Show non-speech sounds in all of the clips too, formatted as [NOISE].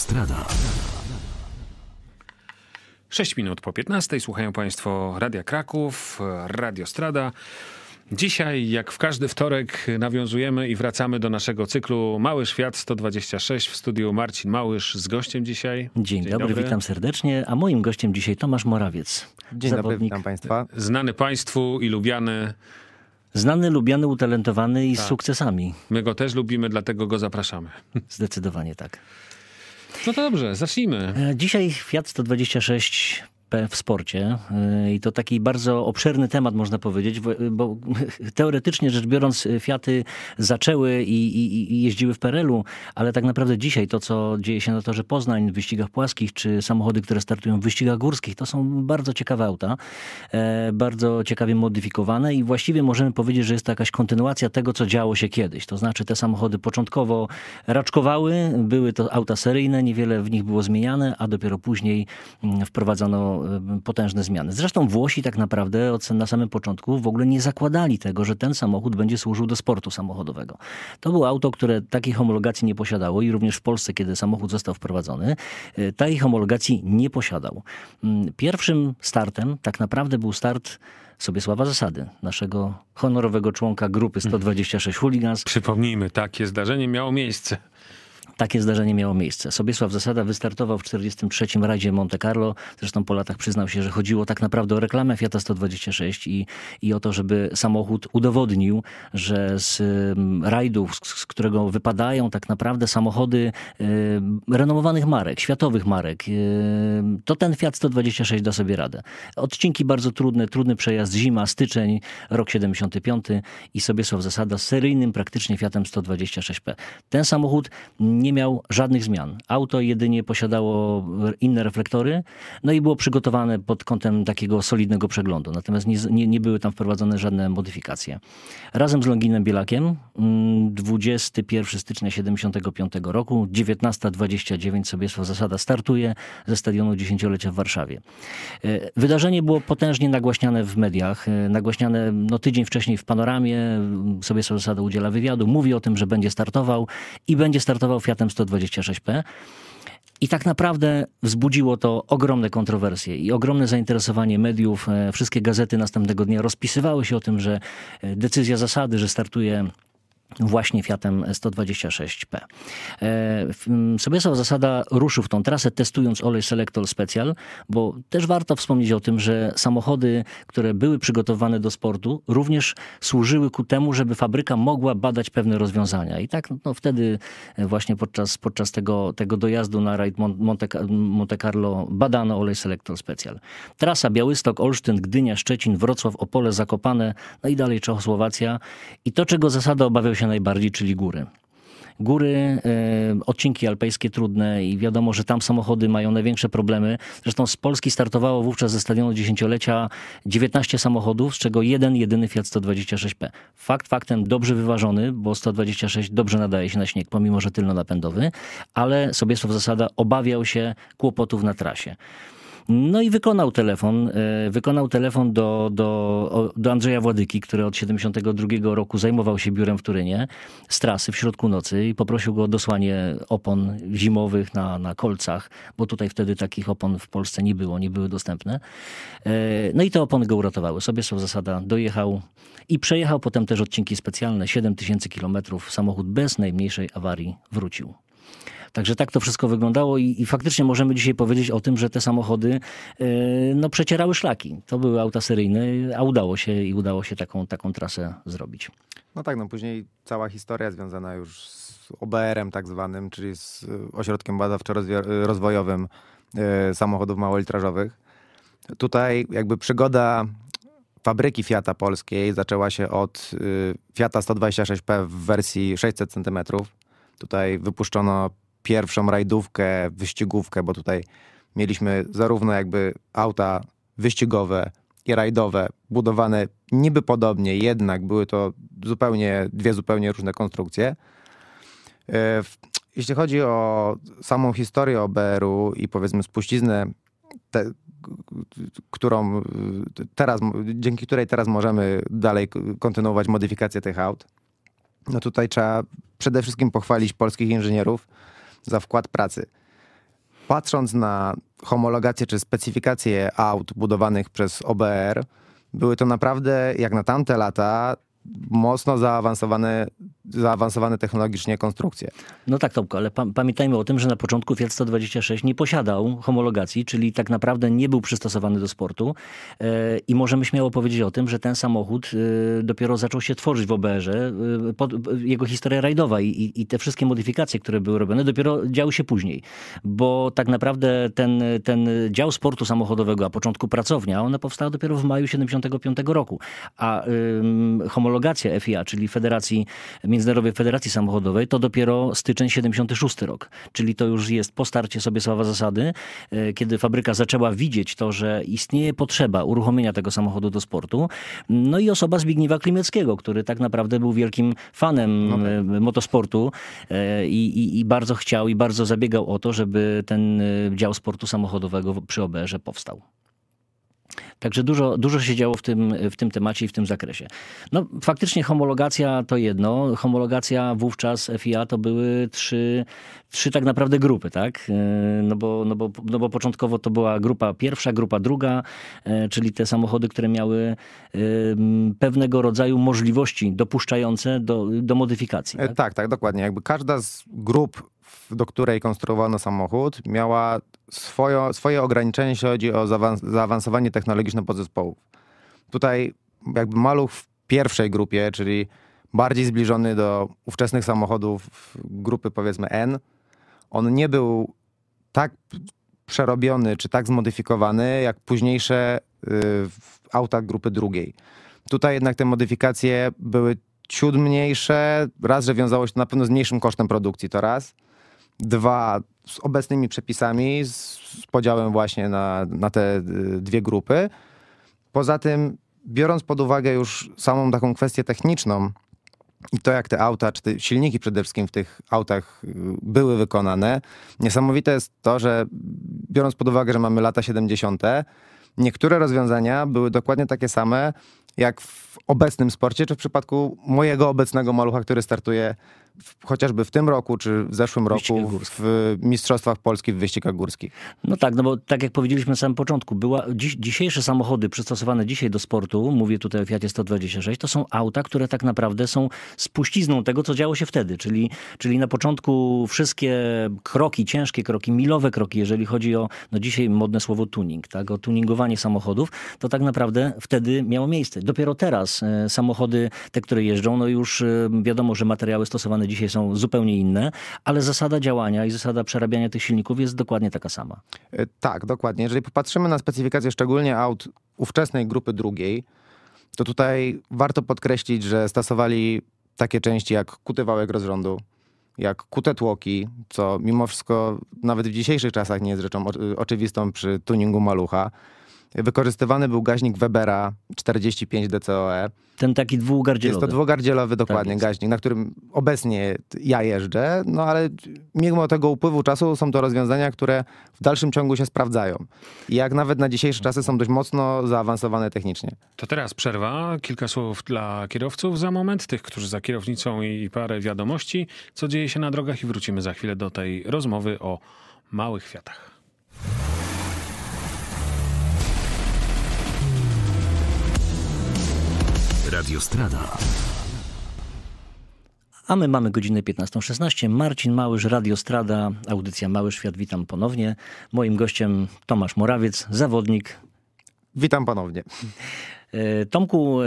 Radiostrada. 6 minut po 15 słuchają Państwo Radia Kraków, Radiostrada. Dzisiaj, jak w każdy wtorek, nawiązujemy i wracamy do naszego cyklu Mały Świat 126 w studiu Marcin Małysz z gościem dzisiaj. Dzień, Dzień dobry, dobry, witam serdecznie. A moim gościem dzisiaj Tomasz Morawiec. Dzień zawodnik, dobry, witam Państwa. Znany Państwu i lubiany. Znany, lubiany, utalentowany i tak. z sukcesami. My go też lubimy, dlatego go zapraszamy. Zdecydowanie tak. No to dobrze, zacznijmy. E, dzisiaj Fiat 126 w sporcie. Y, I to taki bardzo obszerny temat, można powiedzieć, bo [LAUGHS] teoretycznie rzecz biorąc, Fiaty zaczęły i, i, i jeździły w PRL-u, ale tak naprawdę dzisiaj to, co dzieje się na torze Poznań, w wyścigach płaskich, czy samochody, które startują w wyścigach górskich, to są bardzo ciekawe auta, e, bardzo ciekawie modyfikowane i właściwie możemy powiedzieć, że jest to jakaś kontynuacja tego, co działo się kiedyś. To znaczy te samochody początkowo raczkowały, były to auta seryjne, niewiele w nich było zmieniane, a dopiero później mm, Y, potężne zmiany. Zresztą Włosi tak naprawdę od, na samym początku w ogóle nie zakładali tego, że ten samochód będzie służył do sportu samochodowego. To było auto, które takiej homologacji nie posiadało i również w Polsce, kiedy samochód został wprowadzony, y, takiej homologacji nie posiadał. Mm, pierwszym startem tak naprawdę był start Sobiesława Zasady, naszego honorowego członka grupy 126 Hooligans. Przypomnijmy, takie zdarzenie miało miejsce. Takie zdarzenie miało miejsce. Sobiesław Zasada wystartował w 43. rajdzie Monte Carlo. Zresztą po latach przyznał się, że chodziło tak naprawdę o reklamę Fiata 126 i, i o to, żeby samochód udowodnił, że z rajdów, z, którego wypadają tak naprawdę samochody y, renomowanych marek, światowych marek, y, to ten Fiat 126 da sobie radę. Odcinki bardzo trudne, trudny przejazd, zima, styczeń, rok 75 i Sobiesław Zasada z seryjnym praktycznie Fiatem 126P. Ten samochód nie nie miał żadnych zmian. Auto jedynie posiadało inne reflektory, no i było przygotowane pod kątem takiego solidnego przeglądu. Natomiast nie, nie, nie były tam wprowadzone żadne modyfikacje. Razem z Longinem Bielakiem 21 mm, stycznia 75 roku 19.29 Sobiesław Zasada startuje ze stadionu dziesięciolecia w Warszawie. E, wydarzenie było potężnie nagłaśniane w mediach, e, nagłaśniane no, tydzień wcześniej w Panoramie. Sobiesław Zasada udziela wywiadu, mówi o tym, że będzie startował i będzie startował Fiatem 126P. I tak naprawdę wzbudziło to ogromne kontrowersje i ogromne zainteresowanie mediów. E, wszystkie gazety następnego dnia rozpisywały się o tym, że e, decyzja zasady, że startuje właśnie Fiatem 126P. E, Sobiesław Zasada ruszył w tą trasę, testując olej Selector Special, bo też warto wspomnieć o tym, że samochody, które były przygotowane do sportu, również służyły ku temu, żeby fabryka mogła badać pewne rozwiązania. I tak no, wtedy właśnie podczas, podczas tego, tego dojazdu na rajd Monte, Monte Carlo badano olej Selector Special. Trasa Białystok, Olsztyn, Gdynia, Szczecin, Wrocław, Opole, Zakopane, no i dalej Czechosłowacja. I to, czego Zasada obawiał się się najbardziej, czyli góry. Góry, e, odcinki alpejskie trudne i wiadomo, że tam samochody mają największe problemy. Zresztą z Polski startowało wówczas ze stadionu dziesięciolecia 19 samochodów, z czego jeden, jedyny Fiat 126P. Fakt faktem dobrze wyważony, bo 126 dobrze nadaje się na śnieg, pomimo że tylno-napędowy, ale Sobiesław Zasada obawiał się kłopotów na trasie. No i wykonał telefon, e, wykonał telefon do, do, do Andrzeja Władyki, który od 72 roku zajmował się biurem w Turynie z trasy w środku nocy i poprosił go o dosłanie opon zimowych na, na kolcach, bo tutaj wtedy takich opon w Polsce nie było, nie były dostępne. E, no i te opony go uratowały. Sobie są zasada, dojechał i przejechał potem też odcinki specjalne, 7000 kilometrów, samochód bez najmniejszej awarii wrócił. Także tak to wszystko wyglądało i, i faktycznie możemy dzisiaj powiedzieć o tym, że te samochody yy, no, przecierały szlaki. To były auta seryjne, a udało się i udało się taką, taką trasę zrobić. No tak, no później cała historia związana już z OBR-em tak zwanym, czyli z ośrodkiem badawczo-rozwojowym yy, samochodów małolitrażowych. Tutaj jakby przygoda fabryki Fiata polskiej zaczęła się od yy, Fiata 126P w wersji 600 cm. Tutaj wypuszczono pierwszą rajdówkę, wyścigówkę, bo tutaj mieliśmy zarówno jakby auta wyścigowe i rajdowe, budowane niby podobnie, jednak były to zupełnie, dwie zupełnie różne konstrukcje. E, jeśli chodzi o samą historię OBR-u i powiedzmy spuściznę, te, którą teraz, dzięki której teraz możemy dalej kontynuować modyfikację tych aut, no tutaj trzeba przede wszystkim pochwalić polskich inżynierów, za wkład pracy. patrząc na homologację czy specyfikację aut budowanych przez OBR, były to naprawdę, jak na tamte lata, mocno zaawansowane, zaawansowane technologicznie konstrukcje. No tak, Tomko, ale pa pamiętajmy o tym, że na początku Fiat 126 nie posiadał homologacji, czyli tak naprawdę nie był przystosowany do sportu yy, i możemy śmiało powiedzieć o tym, że ten samochód yy, dopiero zaczął się tworzyć w OBR-ze, yy, jego historia rajdowa i, i, te wszystkie modyfikacje, które były robione, dopiero działy się później, bo tak naprawdę ten, ten dział sportu samochodowego, a początku pracownia, ona powstała dopiero w maju 75 roku, a homologacja FIA, czyli Federacji, Międzynarodowej Federacji Samochodowej, to dopiero styczeń 76 rok. Czyli to już jest po starcie sobie sława zasady, e, kiedy fabryka zaczęła widzieć to, że istnieje potrzeba uruchomienia tego samochodu do sportu. No i osoba Zbigniewa Klimeckiego, który tak naprawdę był wielkim fanem no tak. motosportu e, i, i, i bardzo chciał i bardzo zabiegał o to, żeby ten dział sportu samochodowego przy OBR-ze powstał. Także dużo, dużo się działo w tym, w tym temacie i w tym zakresie. No faktycznie homologacja to jedno. Homologacja wówczas FIA to były trzy, trzy tak naprawdę grupy, tak? E, no bo, no, bo, no bo początkowo to była grupa pierwsza, grupa druga, e, czyli te samochody, które miały pewnego rodzaju możliwości dopuszczające do, do modyfikacji. E, tak? tak, tak, dokładnie. Jakby każda z grup do której konstruowano samochód, miała swoje, swoje ograniczenia, jeśli chodzi o zaawansowanie technologiczne podzespołów. Tutaj jakby maluch w pierwszej grupie, czyli bardziej zbliżony do ówczesnych samochodów grupy powiedzmy N, on nie był tak przerobiony czy tak zmodyfikowany jak późniejsze y, auta grupy drugiej. Tutaj jednak te modyfikacje były ciut mniejsze, raz, że wiązało się to na pewno z mniejszym kosztem produkcji, to raz. Dwa, z obecnymi przepisami, z podziałem właśnie na, na te y, dwie grupy. Poza tym, biorąc pod uwagę już samą taką kwestię techniczną i to, jak te auta, czy te silniki przede wszystkim w tych autach y, były wykonane, niesamowite jest to, że biorąc pod uwagę, że mamy lata 70., niektóre rozwiązania były dokładnie takie same, jak w obecnym sporcie, czy w przypadku mojego obecnego malucha, który startuje w, chociażby w tym roku, czy w zeszłym roku w Mistrzostwach Polski w wyścigach górskich. No tak, no bo tak jak powiedzieliśmy na samym początku, była, dziś, dzisiejsze samochody przystosowane dzisiaj do sportu, mówię tutaj o Fiatie 126, to są auta, które tak naprawdę są spuścizną tego, co działo się wtedy, czyli, czyli na początku wszystkie kroki, ciężkie kroki, milowe kroki, jeżeli chodzi o, no dzisiaj modne słowo tuning, tak, o tuningowanie samochodów, to tak naprawdę wtedy miało miejsce. Dopiero teraz e, samochody, te, które jeżdżą, no już e, wiadomo, że materiały stosowane dzisiaj są zupełnie inne, ale zasada działania i zasada przerabiania tych silników jest dokładnie taka sama. E, tak, dokładnie. Jeżeli popatrzymy na specyfikację szczególnie aut ówczesnej grupy drugiej, to tutaj warto podkreślić, że stosowali takie części jak kuty wałek rozrządu, jak kute tłoki, co mimo wszystko nawet w dzisiejszych czasach nie jest rzeczą oczywistą przy tuningu malucha. Wykorzystywany był gaźnik Webera 45 DCOE. Ten taki dwugardzielowy. Jest to dwugardzielowy dokładnie tak gaźnik, na którym obecnie ja jeżdżę, no ale mimo tego upływu czasu są to rozwiązania, które w dalszym ciągu się sprawdzają. I jak nawet na dzisiejsze czasy są dość mocno zaawansowane technicznie. To teraz przerwa. Kilka słów dla kierowców za moment, tych, którzy za kierownicą i parę wiadomości, co dzieje się na drogach i wrócimy za chwilę do tej rozmowy o małych Fiatach. Radiostrada. A my mamy godzinę 15.16. Marcin Małysz, Radiostrada, audycja Mały Świat. Witam ponownie. Moim gościem Tomasz Morawiec, zawodnik. Witam ponownie. E, Tomku,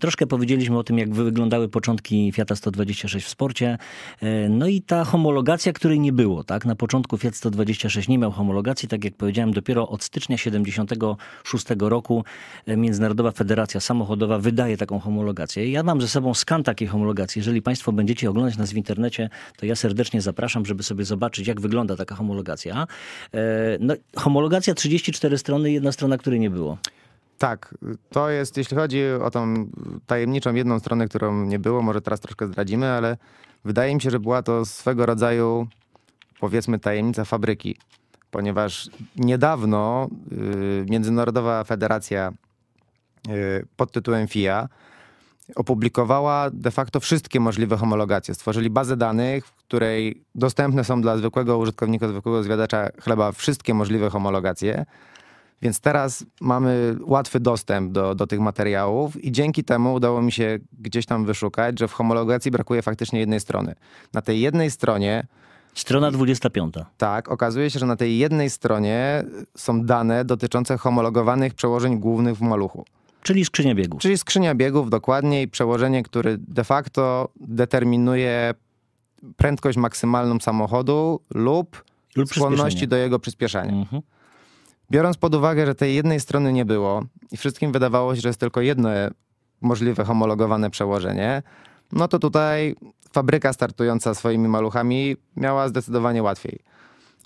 troszkę powiedzieliśmy o tym, jak wyglądały początki Fiata 126 w sporcie. E, no i ta homologacja, której nie było, tak? Na początku Fiat 126 nie miał homologacji, tak jak powiedziałem, dopiero od stycznia 76 roku e, Międzynarodowa Federacja Samochodowa wydaje taką homologację. Ja mam ze sobą skan takiej homologacji. Jeżeli Państwo będziecie oglądać nas w internecie, to ja serdecznie zapraszam, żeby sobie zobaczyć, jak wygląda taka homologacja. No, homologacja 34 strony, jedna strona, której nie było. Tak, to jest, jeśli chodzi o tą tajemniczą jedną stronę, którą nie było, może teraz troszkę zdradzimy, ale wydaje mi się, że była to swego rodzaju, powiedzmy, tajemnica fabryki, ponieważ niedawno y, Międzynarodowa Federacja y, pod tytułem FIA opublikowała de facto wszystkie możliwe homologacje. Stworzyli bazę danych, w której dostępne są dla zwykłego użytkownika, zwykłego zwiadacza chleba wszystkie możliwe homologacje. Więc teraz mamy łatwy dostęp do, do tych materiałów i dzięki temu udało mi się gdzieś tam wyszukać, że w homologacji brakuje faktycznie jednej strony. Na tej jednej stronie Strona 25. tak, okazuje się, że na tej jednej stronie są dane dotyczące homologowanych przełożeń głównych w maluchu. Czyli skrzynia biegów. Czyli skrzynia biegów, dokładniej przełożenie, które de facto determinuje prędkość maksymalną samochodu lub, Lub skłonności do jego przyspieszania. Mhm. Biorąc pod uwagę, że tej jednej strony nie było i wszystkim wydawało się, że jest tylko jedno możliwe homologowane przełożenie, no to tutaj fabryka startująca swoimi maluchami miała zdecydowanie łatwiej.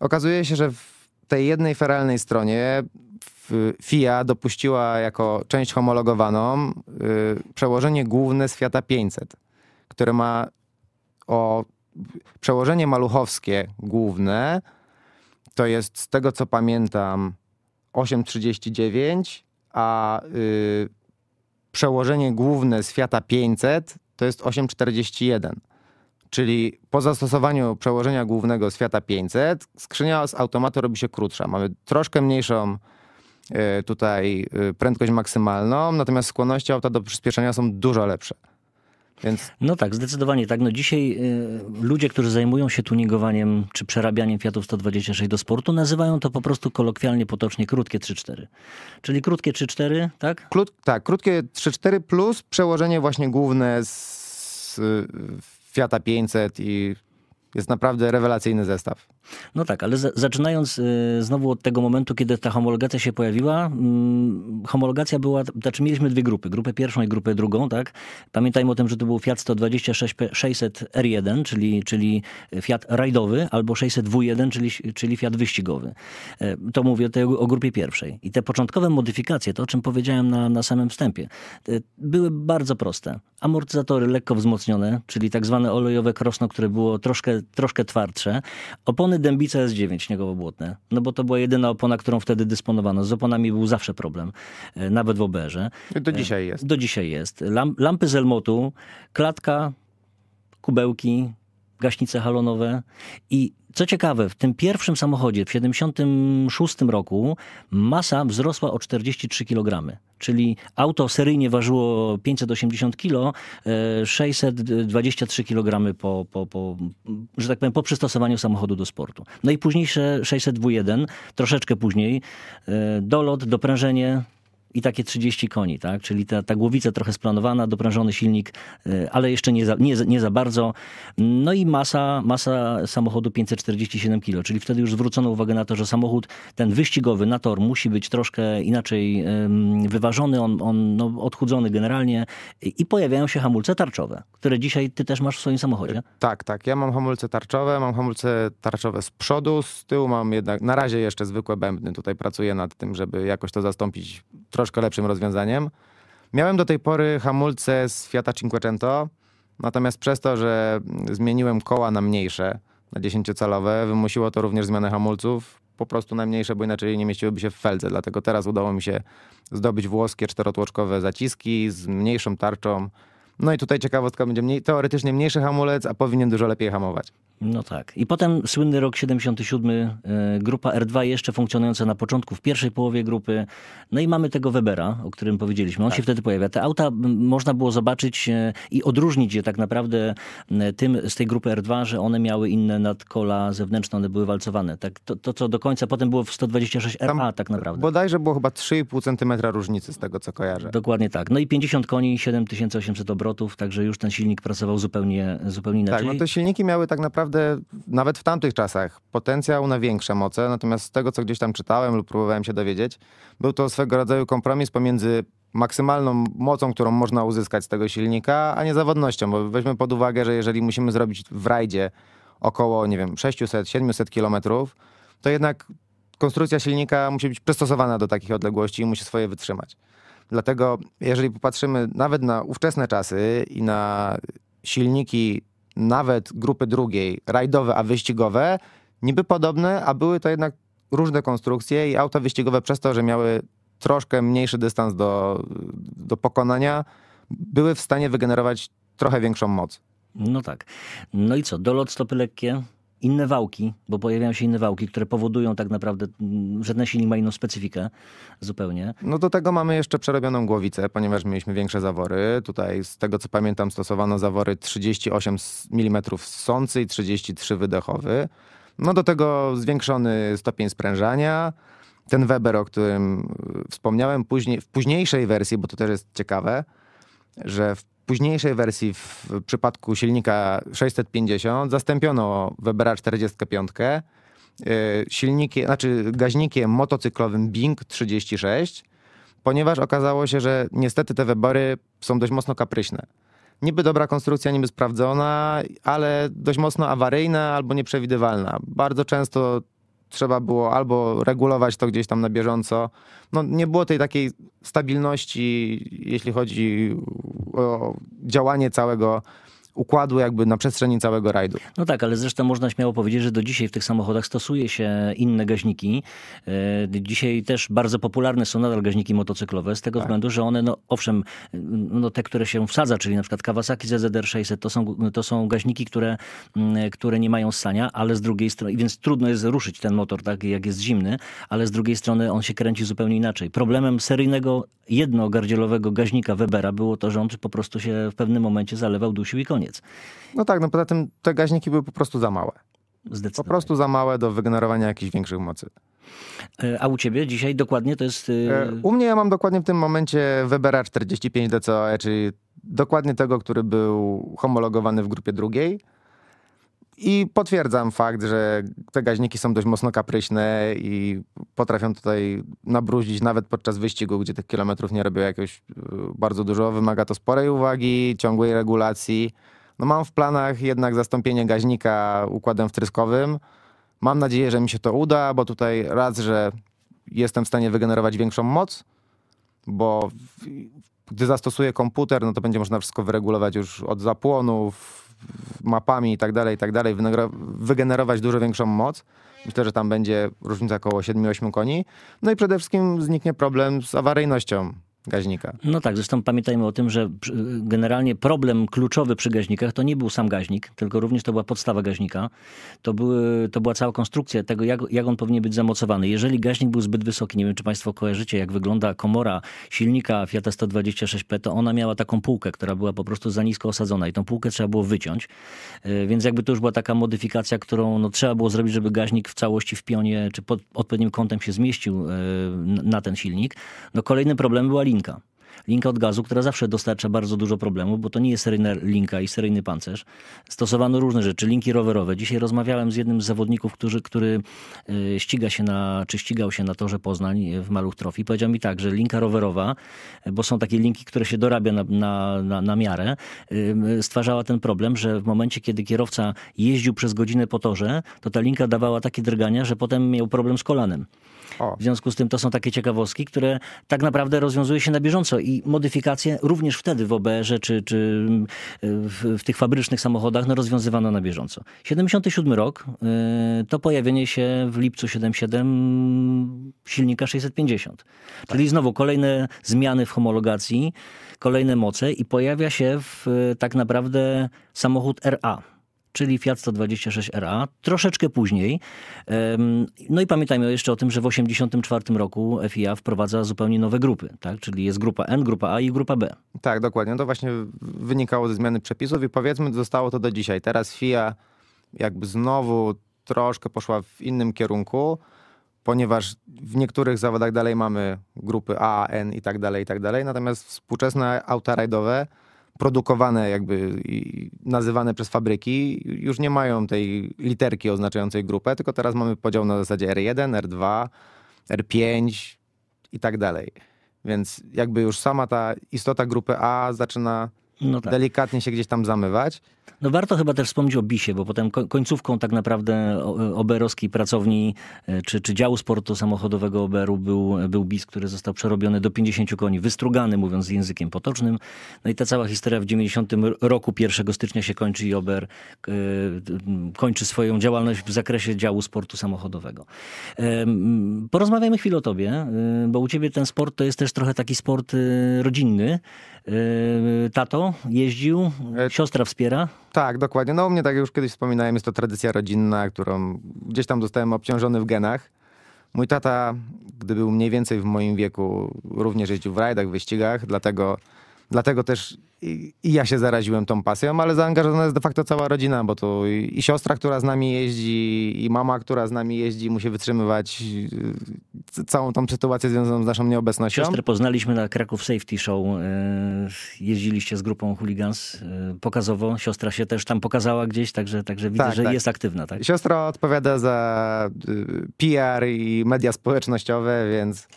Okazuje się, że w tej jednej feralnej stronie FIA dopuściła jako część homologowaną y, przełożenie główne z Fiata 500, które ma o przełożenie maluchowskie główne, to jest z tego co pamiętam 8,39, a y, przełożenie główne z Fiata 500 to jest 8,41. Czyli po zastosowaniu przełożenia głównego z Fiata 500 skrzynia z automatu robi się krótsza. Mamy troszkę mniejszą y, tutaj y, prędkość maksymalną, natomiast skłonności auta do przyspieszenia są dużo lepsze. Więc No tak, zdecydowanie tak. No dzisiaj y, ludzie, którzy zajmują się tuningowaniem czy przerabianiem Fiatów 126 do sportu, nazywają to po prostu kolokwialnie, potocznie krótkie 3.4. Czyli krótkie 3.4, tak? Krót, tak, krótkie 3.4 plus przełożenie właśnie główne z y, Fiata 500 i jest naprawdę rewelacyjny zestaw. No tak, ale za, zaczynając y, znowu od tego momentu, kiedy ta homologacja się pojawiła, mm, homologacja była, znaczy mieliśmy dwie grupy, grupę pierwszą i grupę drugą, tak? Pamiętajmy o tym, że to był Fiat 126 P- 600 R1, czyli, czyli Fiat rajdowy, albo 600 W1, czyli, czyli Fiat wyścigowy. E, To mówię tutaj o, o grupie pierwszej. I te początkowe modyfikacje, to o czym powiedziałem na, na samym wstępie, e, były bardzo proste. Amortyzatory lekko wzmocnione, czyli tak zwane olejowe krosno, które było troszkę, troszkę twardsze. Opony Dębica S9 śniegowo-błotne, no bo to była jedyna opona, którą wtedy dysponowano. Z oponami był zawsze problem, e, nawet w OBR-ze. I do dzisiaj jest. Do dzisiaj jest. Lam, lampy z Elmotu, klatka, kubełki, gaśnice halonowe i co ciekawe, w tym pierwszym samochodzie w 76 roku masa wzrosła o 43 kg. Czyli auto seryjnie ważyło 580 kg, e, 623 kg po, po, po, że tak powiem, po przystosowaniu samochodu do sportu. No i późniejsze 600 W1, troszeczkę później, e, dolot, doprężenie, i takie 30 koni, tak? Czyli ta, ta głowica trochę splanowana, doprężony silnik, y, ale jeszcze nie za, nie, nie za bardzo. No i masa, masa samochodu 547 kg, czyli wtedy już zwrócono uwagę na to, że samochód ten wyścigowy na tor musi być troszkę inaczej wyważony, on, on no, odchudzony generalnie i, pojawiają się hamulce tarczowe, które dzisiaj ty też masz w swoim samochodzie. Tak, tak. Ja mam hamulce tarczowe, mam hamulce tarczowe z przodu, z tyłu mam jednak, na razie jeszcze zwykłe bębny. Tutaj pracuję nad tym, żeby jakoś to zastąpić troszkę lepszym rozwiązaniem. Miałem do tej pory hamulce z Fiata Cinquecento, natomiast przez to, że zmieniłem koła na mniejsze, na 10-calowe, wymusiło to również zmianę hamulców, po prostu na mniejsze, bo inaczej nie mieściłyby się w feldze. Dlatego teraz udało mi się zdobyć włoskie czterotłoczkowe zaciski z mniejszą tarczą. No i tutaj ciekawostka będzie mniej, teoretycznie mniejszy hamulec, a powinien dużo lepiej hamować. No tak. I potem słynny rok 77, e, grupa R2 jeszcze funkcjonująca na początku, w pierwszej połowie grupy. No i mamy tego Webera, o którym powiedzieliśmy. On się wtedy pojawia. Te auta można było zobaczyć e, i odróżnić je tak naprawdę tym z tej grupy R2, że one miały inne nadkola zewnętrzne, one były walcowane. Tak, to, to co do końca potem było w 126 RA tak naprawdę. Bodajże było chyba 3,5 cm różnicy z tego, co kojarzę. Dokładnie tak. No i 50 koni, 7800 obrotów, także już ten silnik pracował zupełnie, zupełnie Tak, inaczej. no te silniki miały tak naprawdę, nawet w tamtych czasach, potencjał na większe moce, natomiast z tego, co gdzieś tam czytałem lub próbowałem się dowiedzieć, był to swego rodzaju kompromis pomiędzy maksymalną mocą, którą można uzyskać z tego silnika, a niezawodnością, bo weźmy pod uwagę, że jeżeli musimy zrobić w rajdzie około, nie wiem, 600-700 kilometrów, to jednak konstrukcja silnika musi być przystosowana do takich odległości i musi swoje wytrzymać. Dlatego, jeżeli popatrzymy nawet na ówczesne czasy i na silniki nawet grupy drugiej, rajdowe, a wyścigowe, niby podobne, a były to jednak różne konstrukcje i auta wyścigowe przez to, że miały troszkę mniejszy dystans do, do pokonania, były w stanie wygenerować trochę większą moc. No tak. No i co? Dolot, stopy lekkie, inne wałki, bo pojawiają się inne wałki, które powodują tak naprawdę, mm, że ten silnik ma inną specyfikę zupełnie. No do tego mamy jeszcze przerobioną głowicę, ponieważ mieliśmy większe zawory. Tutaj z tego co pamiętam stosowano zawory 38 mm ssący i 33 wydechowy. No do tego zwiększony stopień sprężania. Ten Weber, o którym y, wspomniałem później, w późniejszej wersji, bo to też jest ciekawe, że w późniejszej wersji w przypadku silnika 650 zastąpiono Webera 45 silnikiem, znaczy gaźnikiem motocyklowym Bing 36, ponieważ okazało się, że niestety te Webery są dość mocno kapryśne. Niby dobra konstrukcja, niby sprawdzona, ale dość mocno awaryjna albo nieprzewidywalna. Bardzo często trzeba było albo regulować to gdzieś tam na bieżąco. No, nie było tej takiej stabilności, jeśli chodzi działanie całego układu jakby na przestrzeni całego rajdu. No tak, ale zresztą można śmiało powiedzieć, że do dzisiaj w tych samochodach stosuje się inne gaźniki. E, dzisiaj też bardzo popularne są nadal gaźniki motocyklowe z tego tak. względu, że one, no owszem, no te, które się wsadza, czyli na przykład Kawasaki ZZR 600, to są, to są gaźniki, które, mm, które nie mają ssania, ale z drugiej strony, więc trudno jest ruszyć ten motor, tak, jak jest zimny, ale z drugiej strony on się kręci zupełnie inaczej. Problemem seryjnego jednogardzielowego gaźnika Webera było to, że on po prostu się w pewnym momencie zalewał, dusił i koniec. No tak, no poza tym te gaźniki były po prostu za małe. Po prostu za małe do wygenerowania jakichś większych mocy. E, a u ciebie dzisiaj dokładnie to jest... E, u mnie ja mam dokładnie w tym momencie Webera 45 DCOE, czyli dokładnie tego, który był homologowany w grupie drugiej. I potwierdzam fakt, że te gaźniki są dość mocno kapryśne i potrafią tutaj nabrudzić nawet podczas wyścigu, gdzie tych kilometrów nie robią jakoś y, bardzo dużo. Wymaga to sporej uwagi, ciągłej regulacji. No mam w planach jednak zastąpienie gaźnika układem wtryskowym. Mam nadzieję, że mi się to uda, bo tutaj raz, że jestem w stanie wygenerować większą moc, bo gdy zastosuję komputer, no to będzie można wszystko wyregulować już od zapłonów, mapami i tak dalej, i tak dalej, wygenerować dużo większą moc. Myślę, że tam będzie różnica około 7-8 koni. No i przede wszystkim zniknie problem z awaryjnością gaźnika. No tak, zresztą pamiętajmy o tym, że generalnie problem kluczowy przy gaźnikach to nie był sam gaźnik, tylko również to była podstawa gaźnika. To, były, to była cała konstrukcja tego, jak, jak on powinien być zamocowany. Jeżeli gaźnik był zbyt wysoki, nie wiem czy Państwo kojarzycie, jak wygląda komora silnika Fiata 126P, to ona miała taką półkę, która była po prostu za nisko osadzona i tą półkę trzeba było wyciąć. E, więc jakby to już była taka modyfikacja, którą no, trzeba było zrobić, żeby gaźnik w całości w pionie czy pod odpowiednim kątem się zmieścił e, na ten silnik. No kolejny problem była linia linka. Linka od gazu, która zawsze dostarcza bardzo dużo problemów, bo to nie jest seryjna linka i seryjny pancerz. Stosowano różne rzeczy, linki rowerowe. Dzisiaj rozmawiałem z jednym z zawodników, który, który ściga się na, czy ścigał się na torze Poznań w Maluch Trophy. Powiedział mi tak, że linka rowerowa, bo są takie linki, które się dorabia na, na, na, na miarę, e, stwarzała ten problem, że w momencie, kiedy kierowca jeździł przez godzinę po torze, to ta linka dawała takie drgania, że potem miał problem z kolanem. O. W związku z tym to są takie ciekawostki, które tak naprawdę rozwiązuje się na bieżąco i modyfikacje również wtedy w OBR-ze czy, czy w, w, tych fabrycznych samochodach no, rozwiązywano na bieżąco. 77 rok y, to pojawienie się w lipcu 77 silnika 650. Tak. Czyli znowu kolejne zmiany w homologacji, kolejne moce i pojawia się w, tak naprawdę samochód RA czyli Fiat 126RA, troszeczkę później. No i pamiętajmy jeszcze o tym, że w 1984 roku FIA wprowadza zupełnie nowe grupy, tak? czyli jest grupa N, grupa A i grupa B. Tak, dokładnie. To właśnie wynikało ze zmiany przepisów i powiedzmy, zostało to do dzisiaj. Teraz FIA jakby znowu troszkę poszła w innym kierunku, ponieważ w niektórych zawodach dalej mamy grupy A, N i tak dalej, i tak dalej, natomiast współczesne auta rajdowe produkowane jakby i nazywane przez fabryki już nie mają tej literki oznaczającej grupę, tylko teraz mamy podział na zasadzie R1, R2, R5 i tak dalej. Więc jakby już sama ta istota grupy A zaczyna no tak. delikatnie się gdzieś tam zamywać. No warto chyba też wspomnieć o BISie, bo potem ko- końcówką tak naprawdę oberowskiej pracowni e, czy, czy działu sportu samochodowego Oberu był, był BIS, który został przerobiony do 50 koni, wystrugany mówiąc językiem potocznym. No i ta cała historia w 90 roku, 1 stycznia się kończy i Ober e, kończy swoją działalność w zakresie działu sportu samochodowego. E, m, Porozmawiajmy chwilę o tobie, e, bo u ciebie ten sport to jest też trochę taki sport e, rodzinny. E, Tato jeździł, E, siostra wspiera. Tak, dokładnie. No u mnie, tak jak już kiedyś wspominałem, jest to tradycja rodzinna, którą gdzieś tam zostałem obciążony w genach. Mój tata, gdy był mniej więcej w moim wieku, również jeździł w rajdach, w wyścigach, dlatego, dlatego też i, i ja się zaraziłem tą pasją, ale zaangażowana jest de facto cała rodzina, bo to i, i siostra, która z nami jeździ, i mama, która z nami jeździ, musi wytrzymywać y, całą tą sytuację związaną z naszą nieobecnością. Siostrę poznaliśmy na Kraków Safety Show. E, Jeździliście z grupą Hooligans e, pokazowo. Siostra się też tam pokazała gdzieś, także, także widzę, Tak, że tak. jest aktywna. Tak? Siostra odpowiada za y, PR i media społecznościowe, więc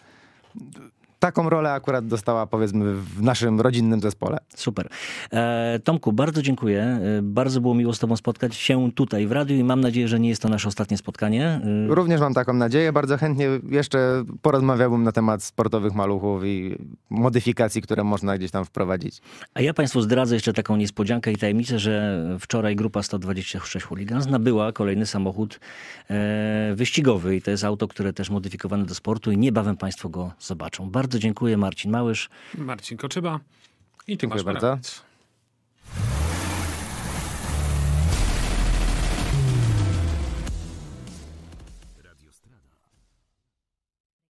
taką rolę akurat dostała powiedzmy w naszym rodzinnym zespole. Super. E, Tomku, bardzo dziękuję. E, Bardzo było miło z tobą spotkać się tutaj w radiu i mam nadzieję, że nie jest to nasze ostatnie spotkanie. E, Również mam taką nadzieję. Bardzo chętnie jeszcze porozmawiałbym na temat sportowych maluchów i modyfikacji, które można gdzieś tam wprowadzić. A ja Państwu zdradzę jeszcze taką niespodziankę i tajemnicę, że wczoraj grupa 126 Hooligans nabyła kolejny samochód e, wyścigowy i to jest auto, które też modyfikowane do sportu i niebawem Państwo go zobaczą. Bardzo dziękuję, Marcin Małysz. Marcin Koczyba i Dziękuję Tomasz bardzo. Morawiec.